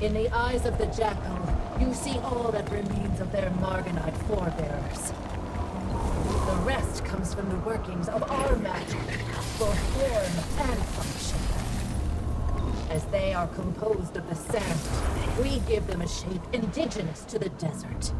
In the eyes of the Jackal, you see all that remains of their Margonite forebears. The rest comes from the workings of our magic, both form and function. As they are composed of the sand, we give them a shape indigenous to the desert.